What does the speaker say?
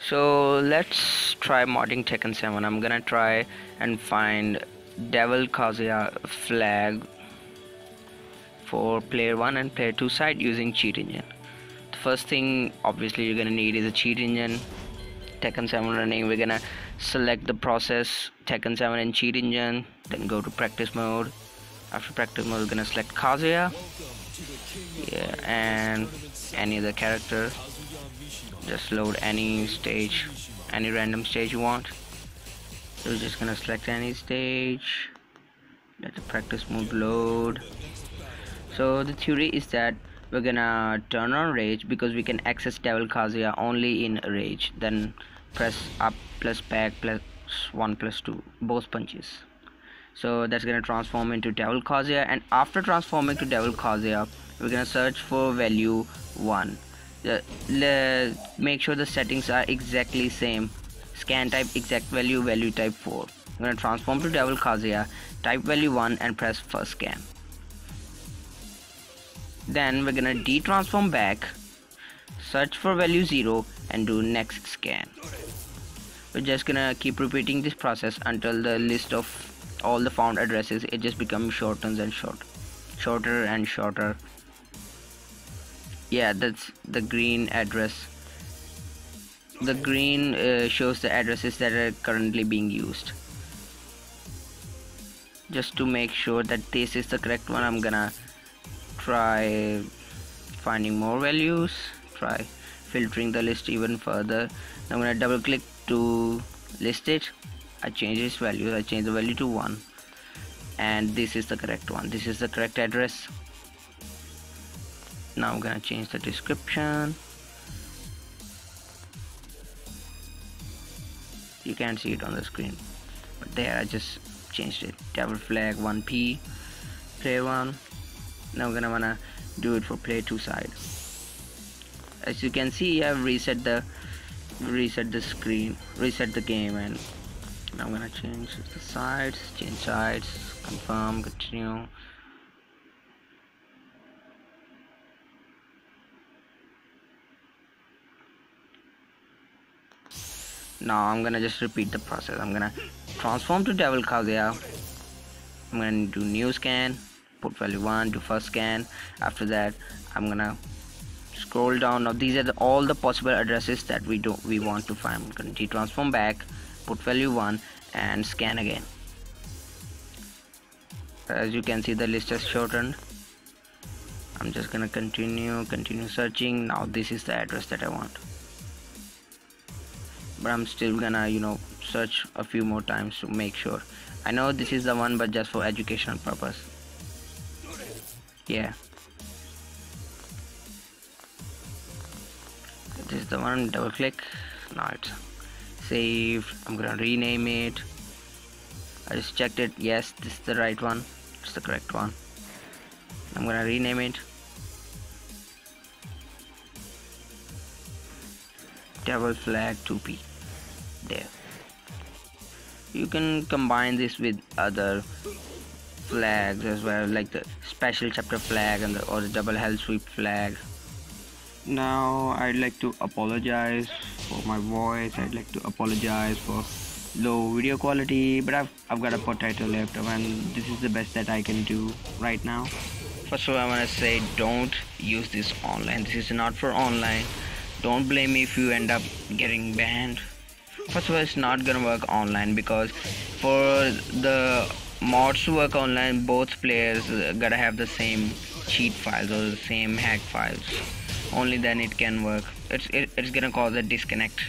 so let's try modding Tekken 7 I'm gonna try and find Devil Kazuya flag for player 1 and player 2 side using cheat engine. The first thing obviously you're gonna need is a cheat engine. Tekken 7 running we're gonna select the process Tekken 7 and cheat engine then go to practice mode after practice mode we're gonna select Kazuya. Yeah and any other character. Just load any stage any random stage you want. So we're just gonna select any stage. Let the practice mode load. So the theory is that we're gonna turn on rage because we can access devil kazuya only in rage. Then press up plus back plus one plus two both punches so that's gonna transform into devil kazuya. And after transforming to devil kazuya we're gonna search for value one. Uh, make sure the settings are exactly same. Scan type exact value value type 4 I'm gonna transform to devil kazuya. Type value 1 and press first scan. Then we're gonna de-transform back. Search for value 0 and do next scan. We're just gonna keep repeating this process until the list of all the found addresses it just becomes shorter and short shorter and shorter. Yeah that's the green address. The green uh, shows the addresses that are currently being used. Just to make sure that this is the correct one I'm gonna try finding more values try filtering the list even further. I'm gonna double click to list it I change its value I change the value to 1 and this is the correct one. This is the correct address. Now I'm gonna change the description. You can't see it on the screen. But there I just changed it. Double flag 1p play 1 now I'm gonna wanna do it for play 2 side. As you can see I've reset the reset the screen reset the game and now I'm gonna change the sides change sides confirm continue. Now I'm gonna just repeat the process. I'm gonna transform to Devil Kazuya I'm gonna do new scan put value 1 to first scan. After that I'm gonna scroll down. Now these are the, all the possible addresses that we do we want to find. I'm gonna transform back put value 1 and scan again. As you can see the list has shortened. I'm just gonna continue continue searching. Now this is the address that I want. But I'm still gonna you know search a few more times to make sure. I know this is the one but just for educational purpose. Yeah. This is the one double click. Now it's saved. I'm gonna rename it. I just checked it. Yes this is the right one. It's the correct one. I'm gonna rename it. Devil flag 2p there. You can combine this with other flags as well like the special chapter flag and the, or the double hell sweep flag now I'd like to apologize for my voice. I'd like to apologize for low video quality but I've, I've got a potato left and this is the best that I can do right now. First of all I want to say don't use this online. This is not for online. Don't blame me if you end up getting banned. First of all it's not gonna work online because for the mods to work online both players gotta have the same cheat files or the same hack files only then it can work. It's it, it's gonna cause a disconnect